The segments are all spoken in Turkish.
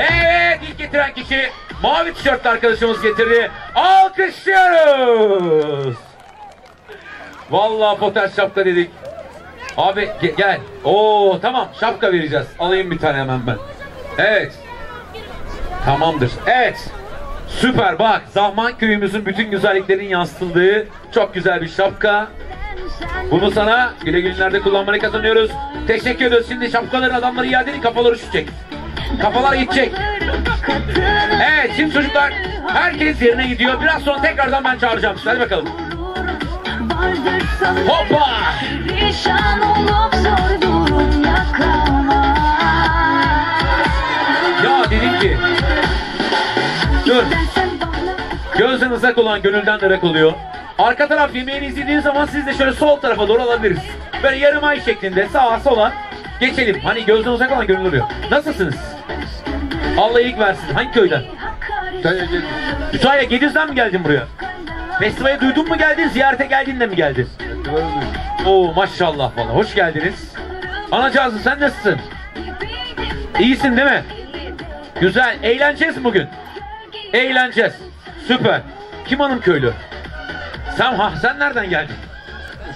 Evet ilk getiren kişi mavi tişörtlü arkadaşımız getirdi. Alkışlıyoruz. Vallahi poter şapka dedik. Abi ge- gel. Oo tamam şapka vereceğiz. Alayım bir tane hemen ben. Evet. Tamamdır. Evet. Süper bak Zahman köyümüzün bütün güzelliklerinin yansıtıldığı çok güzel bir şapka. Bunu sana güle günlerde kullanmanı kazanıyoruz. Teşekkür ediyoruz. Şimdi şapkaların adamları iade edin kafaları üşütecek. Kafalar gidecek. Evet şimdi çocuklar herkes yerine gidiyor. Biraz sonra tekrardan ben çağıracağım sizi. Hadi bakalım. Hoppa! Ya dedim ki dur gözden uzak olan gönülden ırak oluyor. Arka taraf yemeğini izlediğiniz zaman siz de şöyle sol tarafa doğru alabiliriz. Böyle yarım ay şeklinde sağa sola geçelim. Hani gözden uzak olan gönül oluyor. Nasılsınız? Allah iyilik versin. Hangi köyden? Kütahya Gediz'den mi geldin buraya? Festivale duydun mu geldin, ziyarete geldin de mi geldin? Oo maşallah valla. Hoş geldiniz. Anacığızı sen nasılsın? İyisin değil mi? Güzel. Eğleneceğiz bugün? Eğleneceğiz. Süper. Kim hanım köylü? Sen ha sen nereden geldin?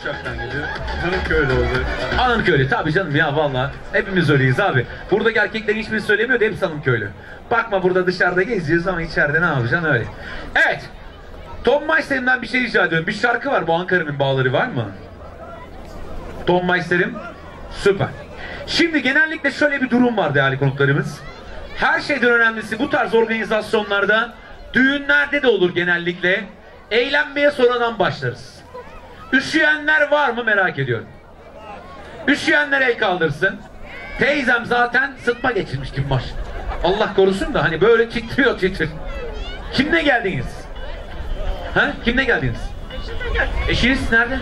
Uşak'tan geliyor. Canım köylü oldu. Hanım köylü tabii canım ya valla. Hepimiz öyleyiz abi. Buradaki erkeklerin hiçbiri söylemiyor da hepsi hanım köylü. Bakma burada dışarıda geziyoruz ama içeride ne yapacaksın öyle. Evet. Tom Meister'imden bir şey rica ediyorum. Bir şarkı var bu Ankara'nın bağları var mı? Tom Meister'im. Süper. Şimdi genellikle şöyle bir durum var değerli konuklarımız. Her şeyden önemlisi bu tarz organizasyonlarda düğünlerde de olur genellikle. Eğlenmeye sonradan başlarız. Üşüyenler var mı merak ediyorum. Üşüyenler el kaldırsın. Teyzem zaten sıtma geçirmiş kim var. Allah korusun da hani böyle titriyor titrir. Kimle geldiniz? Ha? Kimle geldiniz? Eşiniz nerede?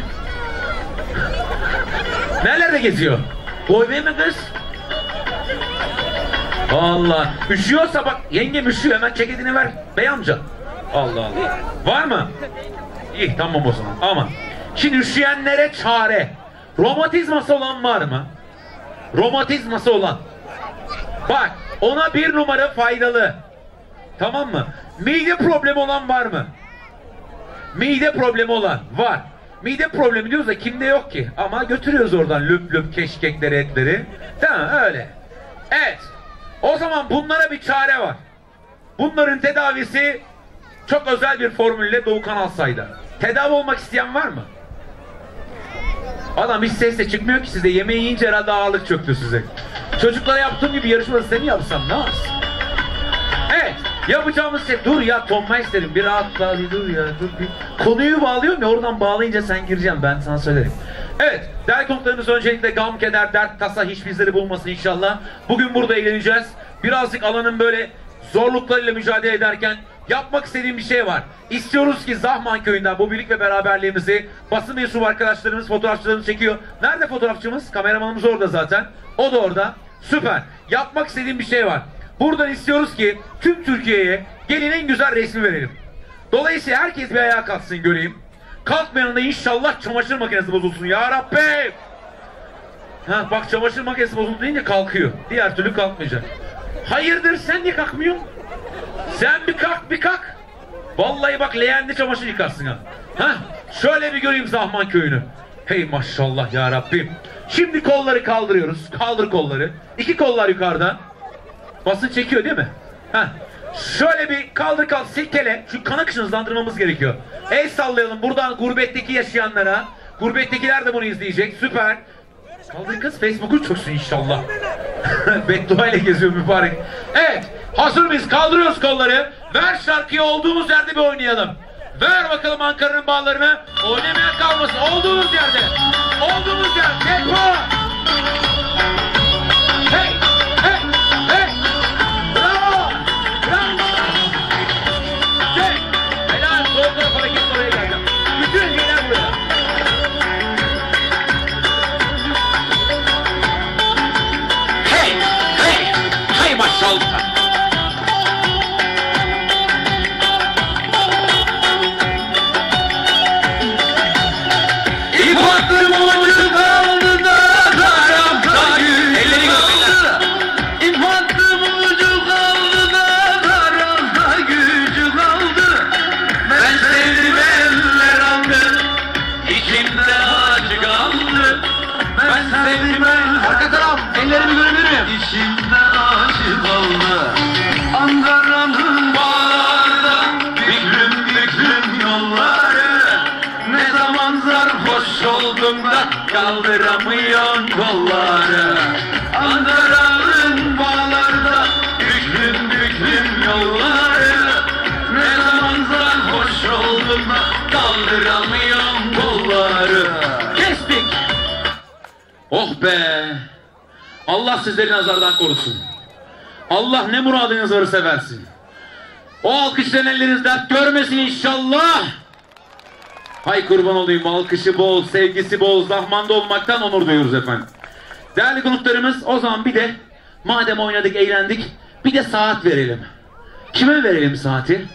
Nerelerde geziyor? Boy bey mi kız? Allah. Üşüyorsa bak yengem üşüyor hemen ceketini ver. Bey amca. Allah Allah. Var mı? İyi tamam o zaman. Ama şimdi üşüyenlere çare. Romatizması olan var mı? Romatizması olan. Bak ona bir numara faydalı. Tamam mı? Mide problemi olan var mı? Mide problemi olan var. Mide problemi diyoruz da kimde yok ki. Ama götürüyoruz oradan lüp lüp keşkekleri etleri. Tamam öyle. Evet. O zaman bunlara bir çare var. Bunların tedavisi çok özel bir formülle Doğu Kanal sayda. Tedavi olmak isteyen var mı? Adam hiç ses de çıkmıyor ki size. Yemeği yiyince herhalde ağırlık çöktü size. Çocuklara yaptığım gibi yarışmada seni yapsam ne yapsın? Evet. Yapacağımız şey dur ya Tom Meister'im bir rahatla dur ya dur bir. Konuyu bağlıyorum ya oradan bağlayınca sen gireceksin ben sana söylerim. Evet değerli konuklarımız öncelikle gam, keder, dert, tasa hiç bizleri bulmasın inşallah. Bugün burada eğleneceğiz. Birazcık alanın böyle zorluklarıyla mücadele ederken yapmak istediğim bir şey var. İstiyoruz ki Zahman köyünden bu birlik ve beraberliğimizi basın mensubu arkadaşlarımız fotoğrafçılarımız çekiyor. Nerede fotoğrafçımız? Kameramanımız orada zaten. O da orada. Süper. Yapmak istediğim bir şey var. Buradan istiyoruz ki tüm Türkiye'ye gelin en güzel resmi verelim. Dolayısıyla herkes bir ayağa kalksın göreyim. Kalkmayan da inşallah çamaşır makinesi bozulsun ya Rabbim. Ha bak çamaşır makinesi bozuldu deyince kalkıyor. Diğer türlü kalkmayacak. Hayırdır sen niye kalkmıyorsun? Sen bir kalk bir kalk. Vallahi bak leğende çamaşır yıkarsın ha. Ha şöyle bir göreyim Zahman köyünü. Hey maşallah ya Rabbim. Şimdi kolları kaldırıyoruz. Kaldır kolları. İki kollar yukarıda. Basın çekiyor değil mi? Ha. Şöyle bir kaldır kalk silkele. Şu kan akışını hızlandırmamız gerekiyor. El sallayalım buradan gurbetteki yaşayanlara. Gurbettekiler de bunu izleyecek. Süper. Kaldır kız Facebook'u çöksün inşallah. Beddua ile geziyor mübarek. Evet. Hazır mıyız? Kaldırıyoruz kolları. Ver şarkıyı olduğumuz yerde bir oynayalım. Ver bakalım Ankara'nın bağlarını. Oynamaya kalmasın. Olduğumuz yerde. Olduğumuz yer. Tempo. ellerimi görebilir miyim? İçimde aşık oldu. Ankara'nın bağları, büklüm büklüm yolları. Ne zaman sarhoş oldum da kaldıramıyorsun kolları. Ankara'nın bağlarda, büklüm büklüm yolları. Ne zaman sarhoş oldum da kaldıramıyorsun kolları. Kestik. Oh be! Allah sizleri nazardan korusun Allah ne muradınız varsa versin o alkışlayan elleriniz dert görmesin inşallah. Hay kurban olayım alkışı bol, sevgisi bol, zahmanda olmaktan onur duyuyoruz efendim. Değerli konuklarımız o zaman bir de madem oynadık eğlendik bir de saat verelim. Kime verelim saati?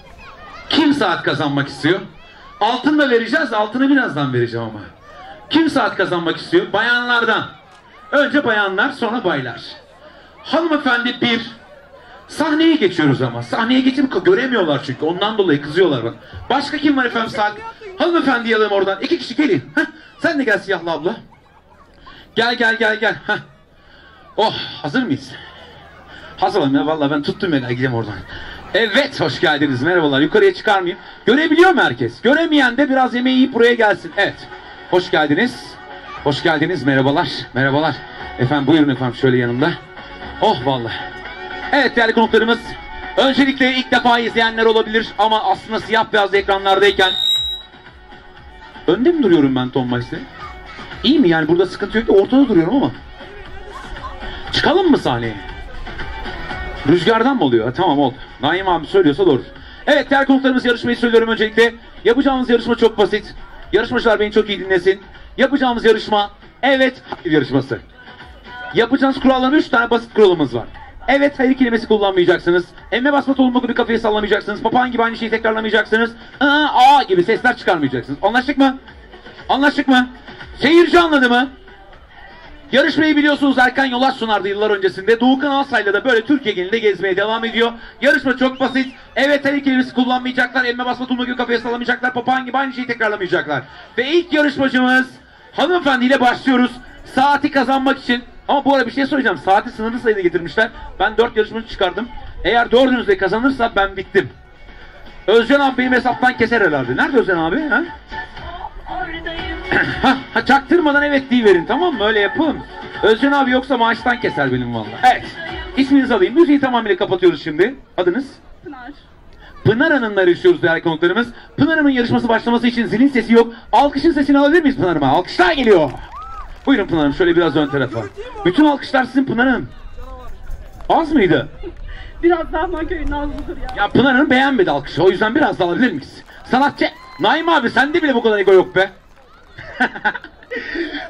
Kim saat kazanmak istiyor? Altın da vereceğiz, altını birazdan vereceğim ama. Kim saat kazanmak istiyor? Bayanlardan. Önce bayanlar sonra baylar. Hanımefendi bir, Sahneye geçiyoruz ama. Sahneye geçip göremiyorlar çünkü. Ondan dolayı kızıyorlar bak. Başka kim var efendim saat? Hanımefendi alalım oradan. İki kişi gelin. Heh. Sen de gel siyahlı abla. Gel gel gel gel. Heh. Oh hazır mıyız? Hazırım ya vallahi ben tuttum beni gideceğim oradan. Evet hoş geldiniz merhabalar yukarıya çıkar mıyım? Görebiliyor mu herkes? Göremeyen de biraz yemeği yiyip buraya gelsin. Evet hoş geldiniz. Hoş geldiniz merhabalar merhabalar. Efendim buyurun efendim şöyle yanımda. Oh vallahi. Evet değerli konuklarımız. Öncelikle ilk defa izleyenler olabilir ama aslında siyah beyaz ekranlardayken Önde mi duruyorum ben Tom Mais'te? İyi mi yani burada sıkıntı yok da ortada duruyorum ama. Çıkalım mı sahneye? Rüzgardan mı oluyor? Tamam oldu. Naim abi söylüyorsa doğru. Evet değerli konuklarımız yarışmayı söylüyorum öncelikle. Yapacağımız yarışma çok basit. Yarışmacılar beni çok iyi dinlesin. Yapacağımız yarışma evet hayır yarışması. Yapacağınız kuralların 3 tane basit kuralımız var. Evet hayır kelimesi kullanmayacaksınız. Emme basma tulumba gibi kafayı sallamayacaksınız. Papağan gibi aynı şeyi tekrarlamayacaksınız. Aa, aa gibi sesler çıkarmayacaksınız. Anlaştık mı? Anlaştık mı? Seyirci anladı mı? Yarışmayı biliyorsunuz Erkan Yolaç sunardı yıllar öncesinde. Doğukan Alsay'la da böyle Türkiye genelinde gezmeye devam ediyor. Yarışma çok basit. Evet hayır kelimesi kullanmayacaklar. Emme basma tulumba gibi kafaya sallamayacaklar. Papağan gibi aynı şeyi tekrarlamayacaklar. Ve ilk yarışmacımız hanımefendiyle başlıyoruz. Saati kazanmak için ama bu arada bir şey söyleyeceğim. Saati sınırlı sayıda getirmişler. Ben 4 yarışmacı çıkardım. Eğer dördünüz de kazanırsa ben bittim. Özcan abi benim hesaptan keser herhalde. Nerede Özcan abi? Ha? ha, ha çaktırmadan evet verin tamam mı? Öyle yapalım. Özcan abi yoksa maaştan keser benim vallahi. Evet. İsminizi alayım. Müziği tamamıyla kapatıyoruz şimdi. Adınız? Pınar. Pınar Hanım'la yarışıyoruz değerli konuklarımız. Pınar Hanım'ın yarışması başlaması için zilin sesi yok. Alkışın sesini alabilir miyiz Pınar Hanım'a? Alkışlar geliyor. Buyurun Pınar Hanım şöyle biraz ön tarafa. Bütün alkışlar sizin Pınar Hanım. Az mıydı? Biraz daha Manköy'ün nazlıdır ya. Ya Pınar Hanım beğenmedi alkışı. O yüzden biraz daha alabilir miyiz? Sanatçı... Naim abi sende bile bu kadar ego yok be.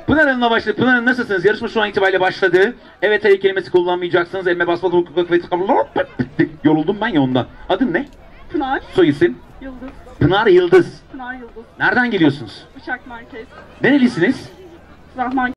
Pınar Hanım'la başladı. Pınar Hanım nasılsınız? Yarışma şu an itibariyle başladı. Evet hayır kelimesi kullanmayacaksınız. Elime ve Yoruldum ben ya ondan. Adın ne? Pınar, Soy isim? Yıldız, Pınar Yıldız. Pınar Yıldız, Nereden geliyorsunuz? Bıçak Merkez, Nerelisiniz? Rahman